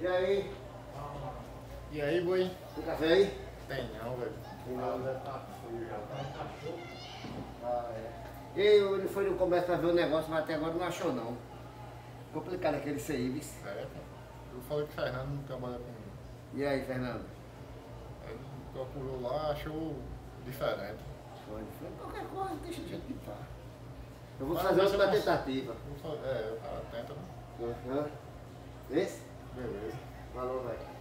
E aí, E aí, boi? tem café aí? Tem não, velho. Tá Ah, é. E ele foi no comércio pra ver o negócio, mas até agora não achou não. Complicado aquele CIBS. É. Eu falei que o Fernando não trabalha comigo. E aí, Fernando? Ele procurou lá, achou diferente. Foi, foi qualquer coisa, deixa gente que tá. Eu vou Mas fazer outra tentativa. Vou fa- É, o cara tenta, né? Aham. Esse? Beleza. Falou, velho.